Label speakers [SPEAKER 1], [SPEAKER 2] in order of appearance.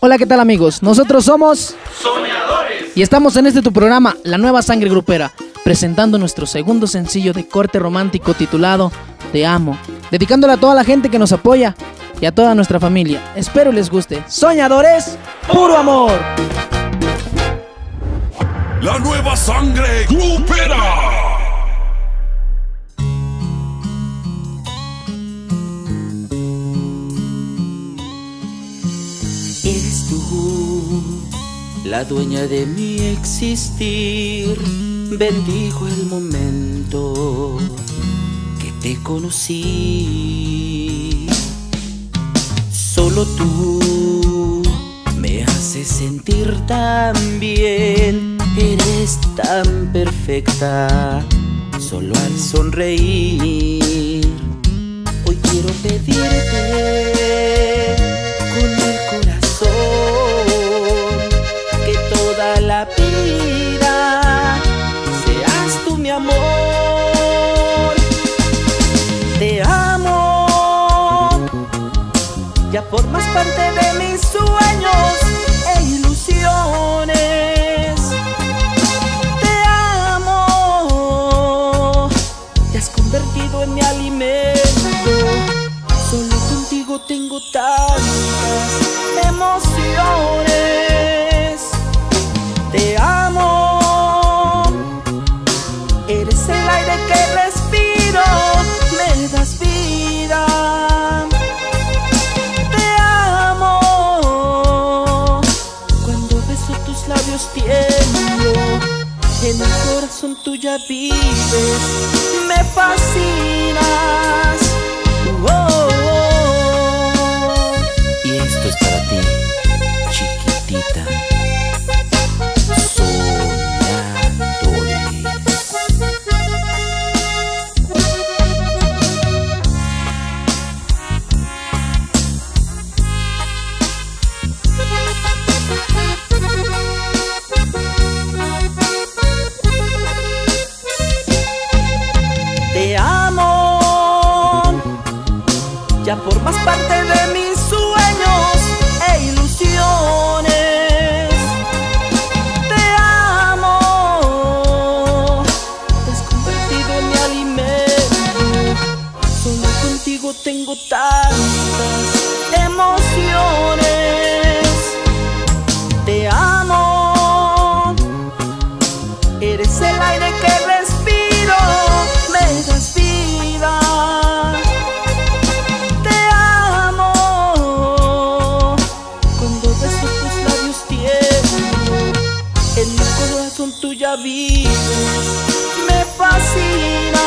[SPEAKER 1] Hola, ¿qué tal amigos? Nosotros somos
[SPEAKER 2] Soñadores.
[SPEAKER 1] y estamos en este tu programa, La Nueva Sangre Grupera, presentando nuestro segundo sencillo de corte romántico titulado Te Amo, dedicándolo a toda la gente que nos apoya y a toda nuestra familia. Espero les guste. Soñadores, puro amor.
[SPEAKER 2] La nueva sangre grupera.
[SPEAKER 3] La dueña de mi existir. Bendigo el momento que te conocí. Solo tú me haces sentir tan bien. Eres tan perfecta, solo al sonreír. Hoy quiero pedirte formas parte de mis sueños e ilusiones. Te amo, te has convertido en mi alimento. Solo contigo tengo tantas emociones. Te amo, eres el aire que respiro, me das vida. Tiemblo. En mi corazón tú ya vives, me fascinas. Oh. Te amo, ya formas parte de son tuyas, vida me fascina.